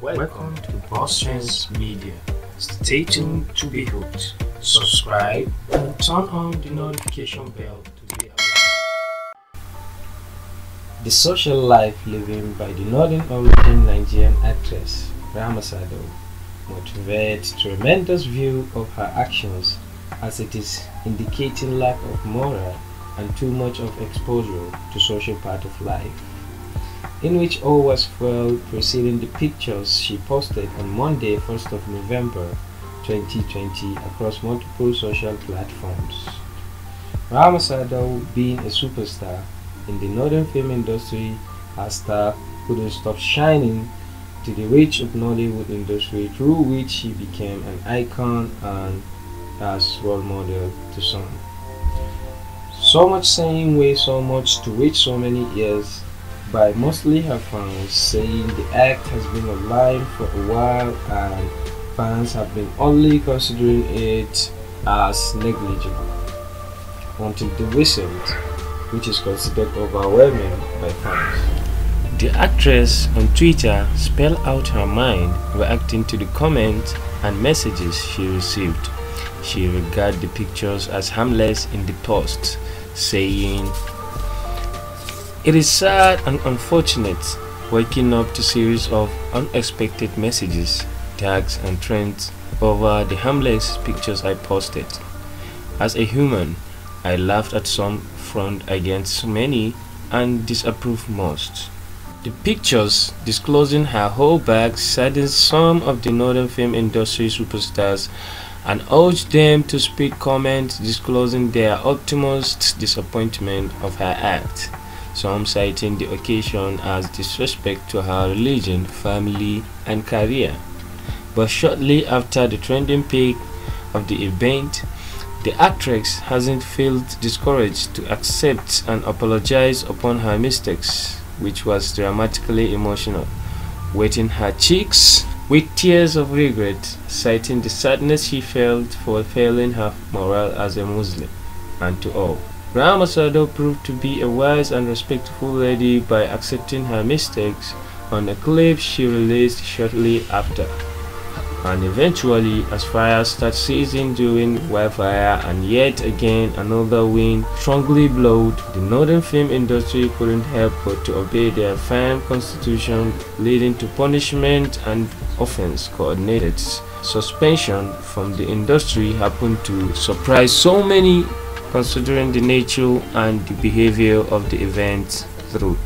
Welcome to Bustrendz Media. Stay tuned to be hooked. Subscribe and turn on the notification bell to be alert. The social life living by the Northern Origin Nigerian actress Rahama Sadau motivates tremendous view of her actions as it is indicating lack of moral and too much of exposure to social part of life in which all was well preceding the pictures she posted on Monday 1st of November 2020 across multiple social platforms. Rahama Sadau being a superstar in the northern film industry, her star couldn't stop shining to the reach of Nollywood industry through which she became an icon and as role model to some. So much saying way so much to which so many years by mostly her fans saying the act has been online for a while and fans have been only considering it as negligible until the recent which is considered overwhelming by fans. The actress on Twitter spelled out her mind reacting to the comments and messages she received. She regarded the pictures as harmless in the post, saying, It is sad and unfortunate waking up to series of unexpected messages, tags and trends over the harmless pictures I posted. As a human, I laughed at some, front against many, and disapproved most. The pictures disclosing her whole bag saddened some of the northern film industry superstars and urged them to speak comments disclosing their utmost disappointment of her act, some citing the occasion as disrespect to her religion, family, and career. But shortly after the trending peak of the event, the actress hasn't felt discouraged to accept and apologize upon her mistakes which was dramatically emotional, wetting her cheeks with tears of regret, citing the sadness she felt for failing her morale as a Muslim, and to all. Rahama Sadau proved to be a wise and respectful lady by accepting her mistakes on a clip she released shortly after. And eventually as fire starts seizing during wildfire and yet again another wind strongly blowed the northern film industry couldn't help but to obey their firm constitution leading to punishment and offense coordinated. Suspension from the industry happened to surprise so many considering the nature and the behavior of the event through.